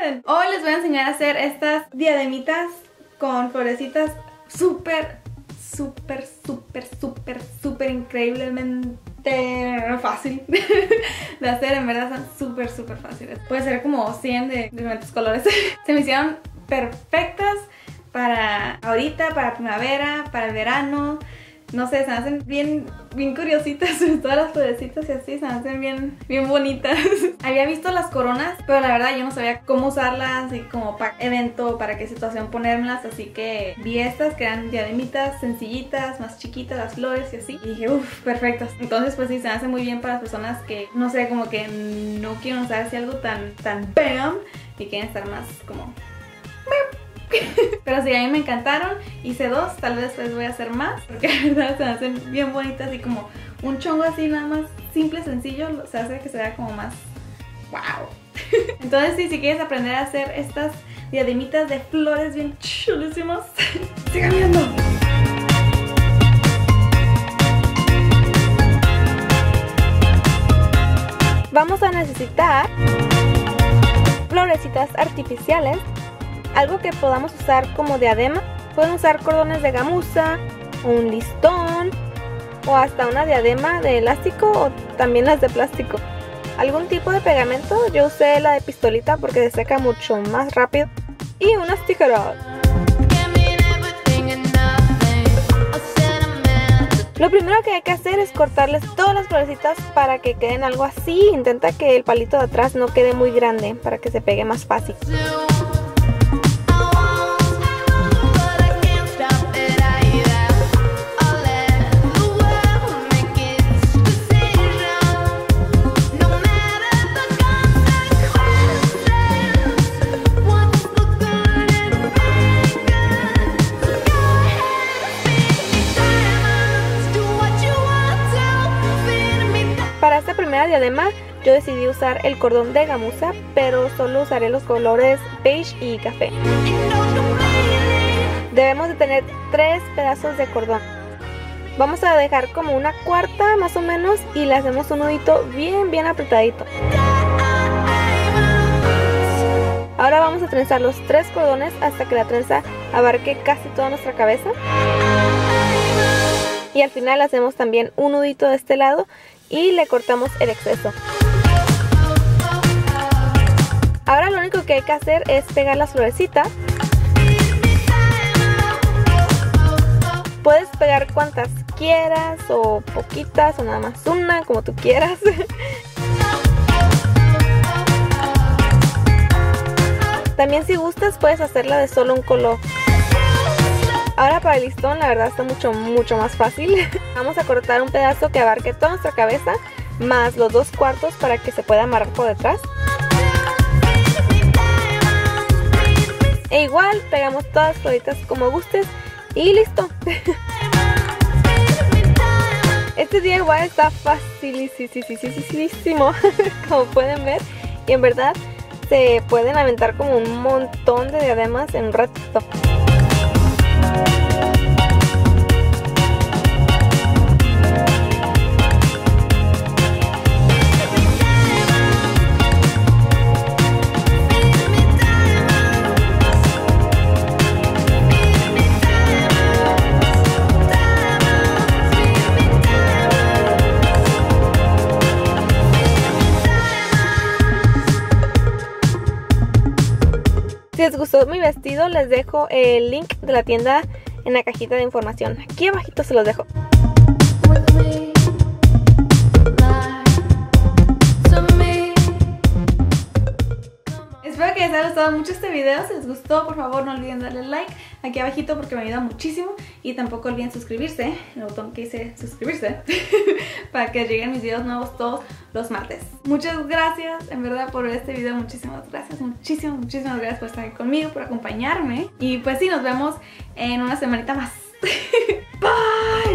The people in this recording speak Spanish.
pueden. Hoy les voy a enseñar a hacer estas diademitas con florecitas súper, súper, súper, súper, súper increíblemente fácil de hacer, en verdad son súper súper fáciles. Puede ser como 100 de diferentes colores. Se me hicieron perfectas para ahorita, para primavera, para el verano. No sé, se me hacen bien, bien curiositas todas las florecitas y así, se me hacen bien, bien bonitas. Había visto las coronas, pero la verdad yo no sabía cómo usarlas y como para evento, para qué situación ponérmelas, así que vi estas que eran diademitas sencillitas, más chiquitas las flores y así. Y dije, uff, perfectas. Entonces pues sí, se me hace muy bien para las personas que, no sé, como que no quieren usar así algo tan, tan bam y quieren estar más como pero sí, a mí me encantaron. Hice dos, tal vez después voy a hacer más. Porque la verdad se hacen bien bonitas y como un chongo así nada más simple, sencillo, se hace que se vea como más wow. Entonces sí, si quieres aprender a hacer estas diademitas de flores bien chulísimas, sigan viendo. Vamos a necesitar florecitas artificiales algo que podamos usar como diadema. Pueden usar cordones de gamuza, un listón o hasta una diadema de elástico o también las de plástico. Algún tipo de pegamento, yo usé la de pistolita porque se seca mucho más rápido. Y unas tijeras. Lo primero que hay que hacer es cortarles todas las florecitas para que queden algo así. Intenta que el palito de atrás no quede muy grande para que se pegue más fácil. Diadema yo decidí usar el cordón de gamuza, pero solo usaré los colores beige y café. Debemos de tener tres pedazos de cordón. Vamos a dejar como una cuarta más o menos y le hacemos un nudito bien bien apretadito. Ahora vamos a trenzar los tres cordones hasta que la trenza abarque casi toda nuestra cabeza. Y al final hacemos también un nudito de este lado y le cortamos el exceso. Ahora lo único que hay que hacer es pegar las florecitas. Puedes pegar cuantas quieras o poquitas o nada más una, como tú quieras. También si gustas puedes hacerla de solo un color. Ahora para el listón la verdad está mucho mucho más fácil. Vamos a cortar un pedazo que abarque toda nuestra cabeza más los dos cuartos para que se pueda amarrar por detrás. E igual pegamos todas las floritas como gustes y listo. Este día igual está facilísimo como pueden ver y en verdad se pueden aventar como un montón de diademas en un ratito. Les gustó mi vestido, les dejo el link de la tienda en la cajita de información. Aquí abajito se los dejo. Espero que les haya gustado mucho este video. Si les gustó, por favor no olviden darle like aquí abajito porque me ayuda muchísimo. Y tampoco olviden suscribirse, el botón que dice suscribirse, para que lleguen mis videos nuevos todos los martes. Muchas gracias, en verdad, por ver este video. Muchísimas gracias, muchísimas, muchísimas gracias por estar aquí conmigo, por acompañarme. Y pues sí, nos vemos en una semanita más. Bye!